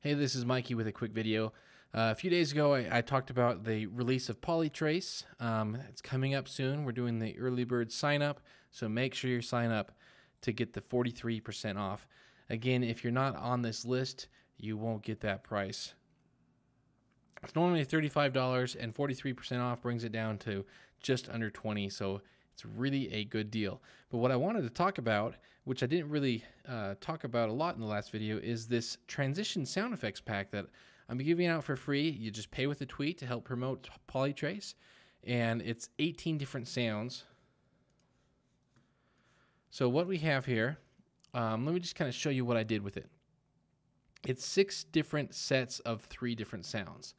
Hey, this is Mikey with a quick video. Uh, a few days ago, I, I, talked about the release of Polytrace. Um, it's coming up soon. We're doing the early bird sign up, so make sure you sign up to get the 43% off. Again, if you're not on this list, you won't get that price. It's normally $35 and 43% off brings it down to just under 20. So it's really a good deal. But what I wanted to talk about, which I didn't really uh, talk about a lot in the last video, is this transition sound effects pack that I'm giving out for free. You just pay with a tweet to help promote Polytrace. And it's 18 different sounds. So what we have here, um, let me just kind of show you what I did with it. It's six different sets of three different sounds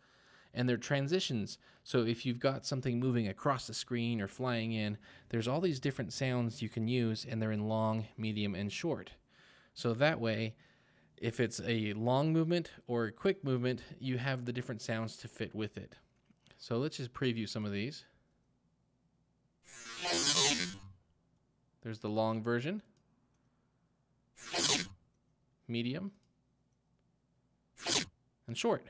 and they're transitions. So if you've got something moving across the screen or flying in, there's all these different sounds you can use, and they're in long, medium, and short. So that way, if it's a long movement or a quick movement, you have the different sounds to fit with it. So let's just preview some of these. There's the long version, medium, and short.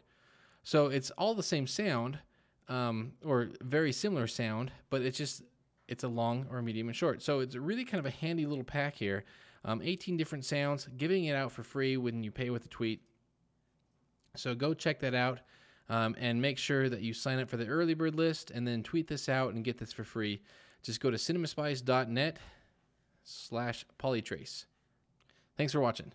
So it's all the same sound, um, or very similar sound, but it's just it's a long or a medium and short. So it's really kind of a handy little pack here. Um, 18 different sounds, giving it out for free when you pay with a tweet. So go check that out. Um, and make sure that you sign up for the early bird list and then tweet this out and get this for free. Just go to cinemaspice.net slash polytrace. Thanks for watching.